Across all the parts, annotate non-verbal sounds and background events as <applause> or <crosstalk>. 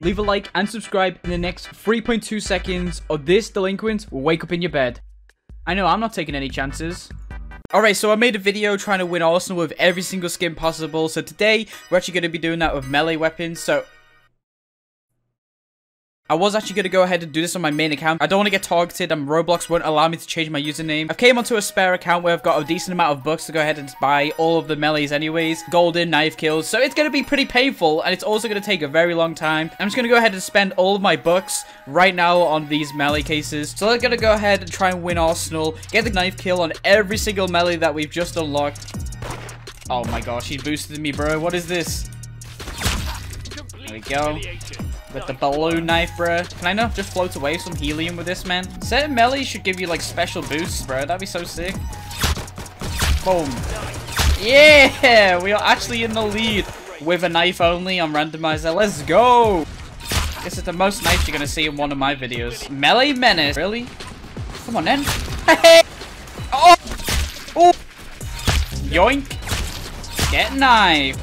leave a like and subscribe in the next 3.2 seconds or this delinquent will wake up in your bed. I know, I'm not taking any chances. Alright, so I made a video trying to win Arsenal with every single skin possible. So today, we're actually going to be doing that with melee weapons. So I was actually going to go ahead and do this on my main account. I don't want to get targeted and Roblox won't allow me to change my username. I've came onto a spare account where I've got a decent amount of bucks to go ahead and buy all of the melees anyways. Golden, knife kills. So it's going to be pretty painful and it's also going to take a very long time. I'm just going to go ahead and spend all of my bucks right now on these melee cases. So I'm going to go ahead and try and win Arsenal. Get the knife kill on every single melee that we've just unlocked. Oh my gosh, he boosted me, bro. What is this? There we go with the balloon knife, bro. Can I not just float away some helium with this, man? Certain melee should give you, like, special boosts, bro. That'd be so sick. Boom. Yeah! We are actually in the lead with a knife only on randomizer. Let's go! This is the most knife you're gonna see in one of my videos. Melee Menace. Really? Come on, then. oh! Oh! Yoink! Get knife!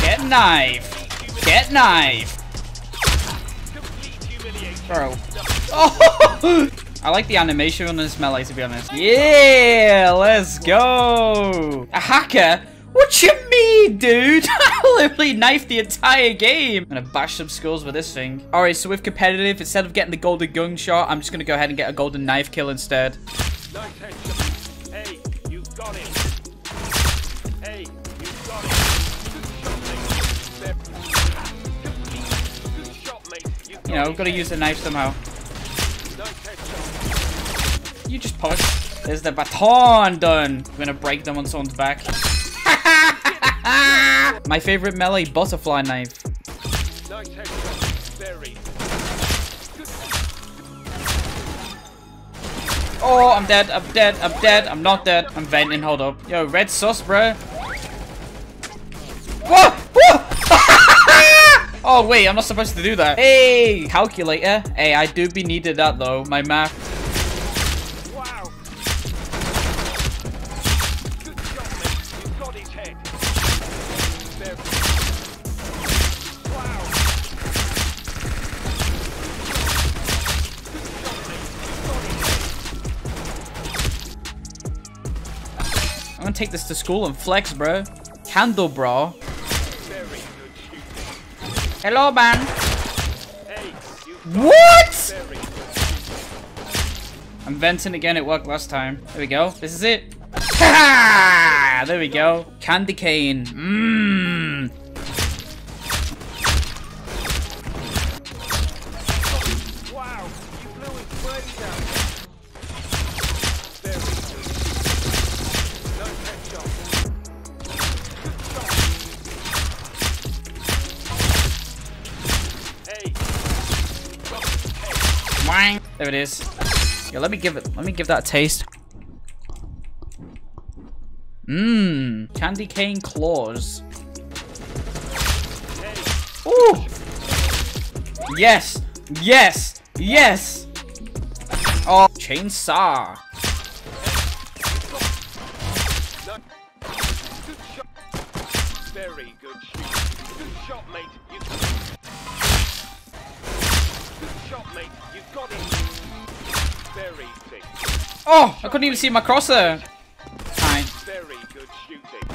Get knife! Get knife! Bro. Oh! <laughs> I like the animation on this melee, to be honest. Yeah, let's go. A hacker? What you mean, dude? <laughs> I literally knifed the entire game. I'm gonna bash some skulls with this thing. All right, so with competitive, instead of getting the golden gun shot, I'm just gonna go ahead and get a golden knife kill instead. Hey, you got it. You know, gotta use the knife somehow. You just push. There's the baton done. I'm gonna break them on someone's back. <laughs> My favorite melee butterfly knife. Oh, I'm dead, I'm dead, I'm dead, I'm not dead. I'm venting, hold up. Yo, red sus, bro. Whoa! Oh, wait, I'm not supposed to do that. Hey, calculator. Hey, I do be needed that, though. My math. Wow. I'm gonna take this to school and flex, bro. Candle, bro. Hello, man. Hey, what? I'm venting again. It worked last time. There we go. This is it. <laughs> there we go. Candy cane. Mmm. There it is. Yeah, let me give it. Let me give that a taste. Mmm, candy cane claws. Ooh. Yes, yes, yes. Oh, chainsaw. Very good shoot. Good shot, mate. Oh, I couldn't even see my crosshair. Fine. Very good shooting.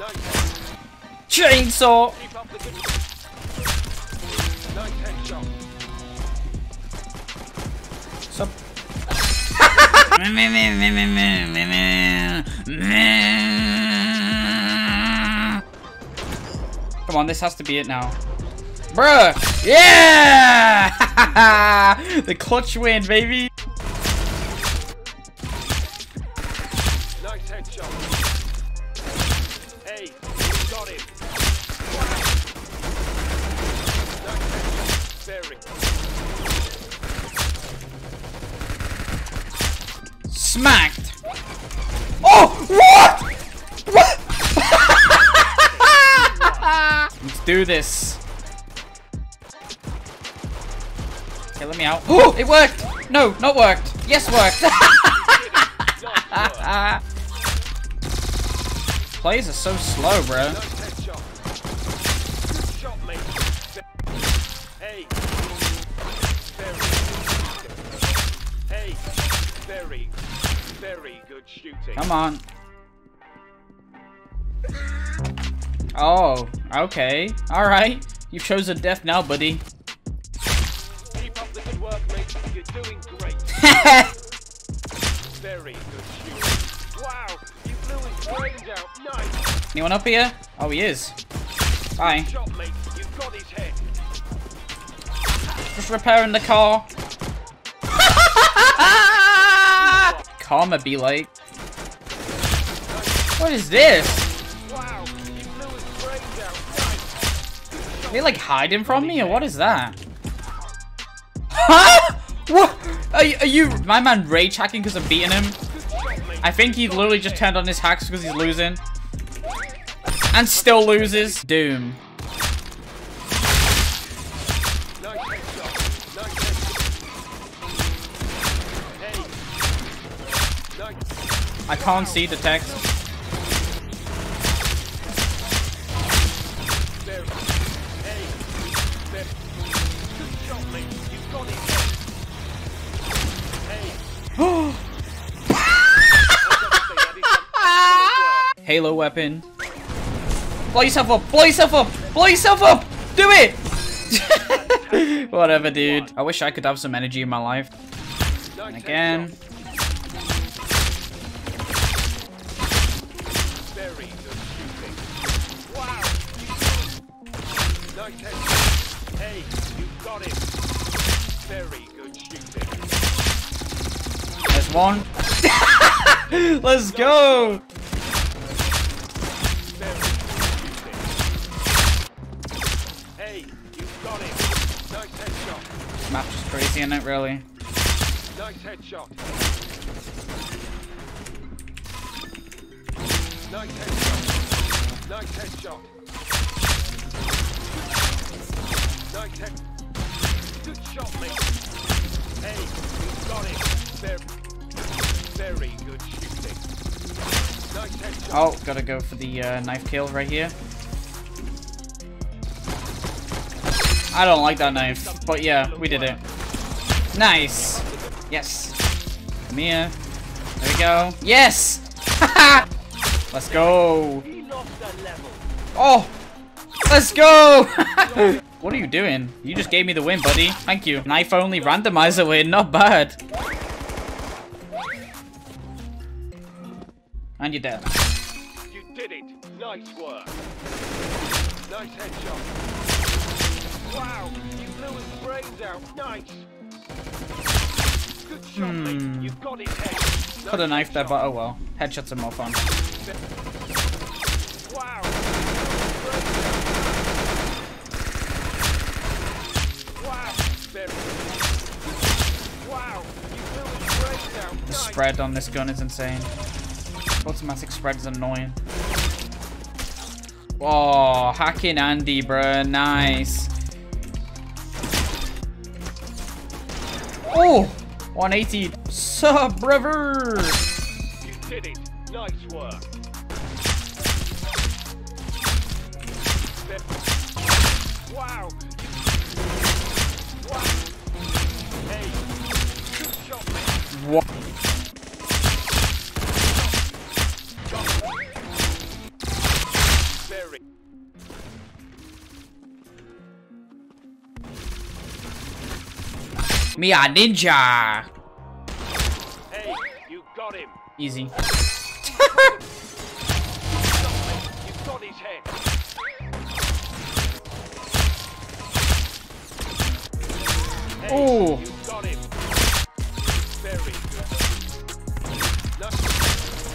Nice. Chainsaw. Stop. Come on, this has to be it now. Bruh! Yeah! <laughs> the clutch win, baby! Nice headshot. Hey, got it. Very. Smacked. Oh, what? What? <laughs> Let's do this. me out. Oh, it worked! No, not worked. Yes, worked. <laughs> Plays are so slow, bro. Very good shooting. Come on. Oh, okay. Alright. You've chosen death now, buddy doing great. <laughs> Very good shooting. Wow, you blew his brains out. Nice. Anyone up here? Oh, he is. Bye. Shot, mate. You got his head. Just repairing the car. <laughs> Karma be like. What is this? Wow, you blew his brains out. Nice. Are they like hiding from me or what is that? Huh? <laughs> Are, you- are you my man rage hacking because I'm beating him? I think he literally just turned on his hacks because he's losing. And still loses. Doom. I can't see the text. <gasps> Halo weapon. Blow yourself up! Blow yourself up! Blow yourself up! Do it! <laughs> Whatever, dude. I wish I could have some energy in my life. Nice Again. Hey, you got it. Very good shooting. One. <laughs> Let's go! Very. Hey, you got it. Nice headshot. This map's just crazy, isn't it, really? Nice headshot. Nice headshot. Nice headshot. Nice head. Good shot, mate. Hey, you got it. Very, very good shooting. Nice. Oh, gotta go for the uh, knife kill right here. I don't like that knife, but yeah, we did it. Nice. Yes. Come here. There we go. Yes! <laughs> Let's go. Oh! Let's go! <laughs> what are you doing? You just gave me the win, buddy. Thank you. Knife only randomizer win. Not bad. And you're dead. You did it. Nice work. Nice headshot. Wow, you blew his brains out. Nice. Good shot, mate. Hmm. You got his head. Put a Nice knife there, but oh well. Headshots are more fun. Wow. Wow. Wow. You blew his brains out. The spread on this gun is insane. Automatic spread is annoying. Oh, hacking Andy, bruh. Nice. Oh! 180. Sup, brother? You did it. Nice work. Wow. Wow. Hey. Me a ninja. Hey, you got him. Easy. You got his head. Hey, Oh. you got him. Very good. Nice.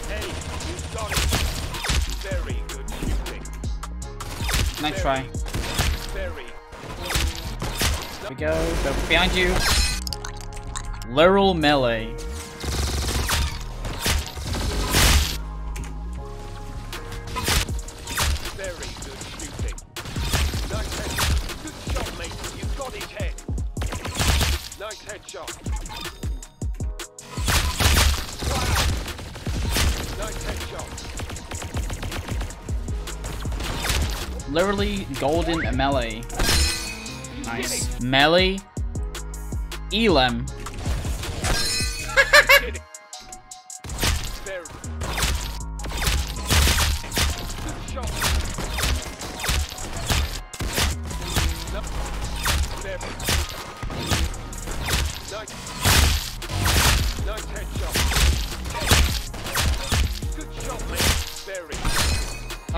Hey, you got it. Very good shooting. Nice try. Very. Here we go. Go behind you. Literal melee. Very good shooting. Nice head. Good shot, mate. You got his head. Nice headshot. Nice headshot. Literally golden melee. Nice. Melee. Elam.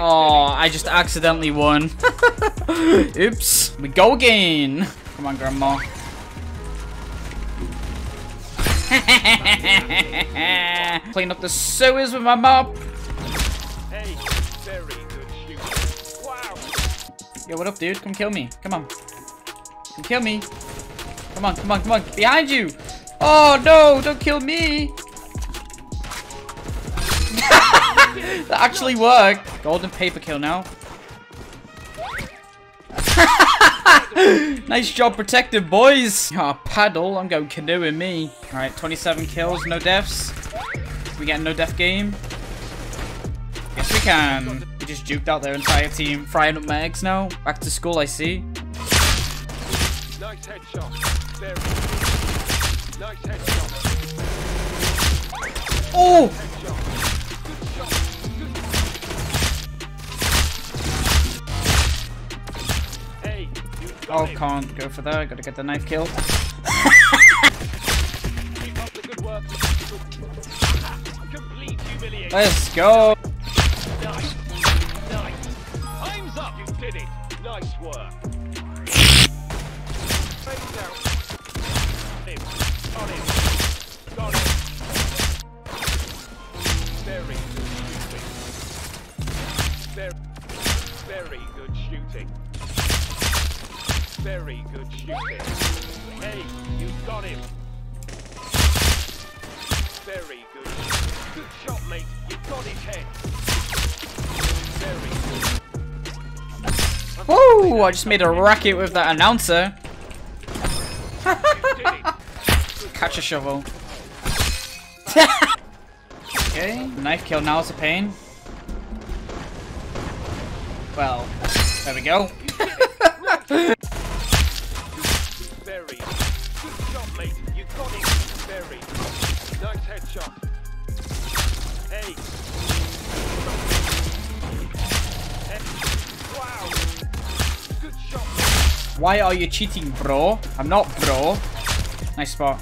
Oh, I just accidentally won. <laughs> Oops. We go again. Come on, Grandma. <laughs> Clean up the sewers with my mop. Hey, very good shooting. Wow. Yo, what up, dude? Come kill me. Come on. Come kill me. Come on, come on, come on. Behind you. Oh, no. Don't kill me. That actually worked. Golden paper kill now. <laughs> nice job protected, boys. Oh, paddle. I'm going canoeing me. All right, 27 kills, no deaths. We get a no death game. Yes, we can. We just juked out their entire team. Frying up my eggs now. Back to school, I see. Nice headshot. Very. Nice headshot. Oh! Headshot. Oh, can't go for that. I gotta get the knife kill. Keep up the good work. Complete humiliation. Let's go. Nice. Nice. Time's up. You did it. Nice work. Fades out. Him. Got him. Got him. Very, very good shooting. Very good shooting. Hey, you got him. Very good. Good shot, mate. You got his head. Very good. Woo! I just made a racket with that announcer. You did it. Catch a shovel. <laughs> okay, knife kill now is a pain. Well, there we go. Very. Good shot, mate. You got it. Very. Nice headshot. Hey. Wow. Good shot. Why are you cheating, bro? I'm not, bro. Nice spot.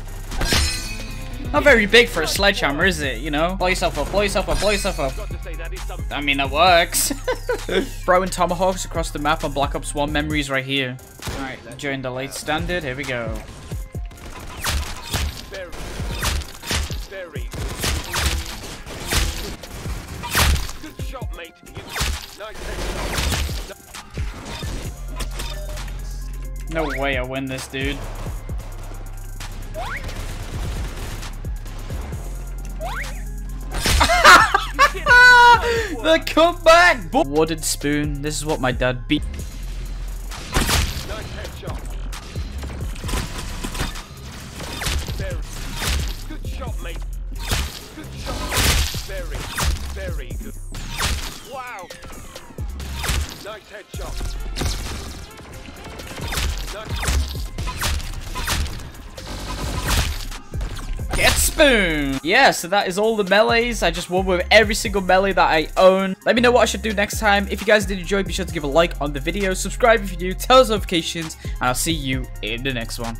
Not very big for a sledgehammer, is it? You know? Blow yourself up, blow yourself up, blow yourself up. Got to say that is something. I mean, that works. <laughs> Throwing tomahawks across the map on Black Ops 1 memories right here. Alright, during the late standard, here we go. Very. Very good. Good shot, mate. You. Nice headshot. No way I win this, dude. <laughs> the comeback! Wooden spoon. This is what my dad beat. Spoon! Yeah, so that is all the melees. I just won with every single melee that I own. Let me know what I should do next time. If you guys did enjoy, be sure to give a like on the video. Subscribe if you do. Tell us notifications. And I'll see you in the next one.